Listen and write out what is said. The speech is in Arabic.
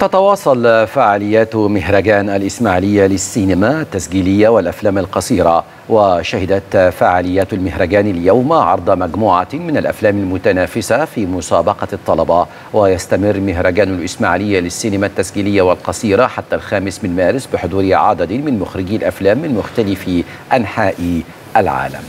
تتواصل فعاليات مهرجان الإسماعيلية للسينما التسجيلية والأفلام القصيرة وشهدت فعاليات المهرجان اليوم عرض مجموعة من الأفلام المتنافسة في مسابقة الطلبة. ويستمر مهرجان الإسماعيلية للسينما التسجيلية والقصيرة حتى الخامس من مارس بحضور عدد من مخرجي الأفلام من مختلف أنحاء العالم.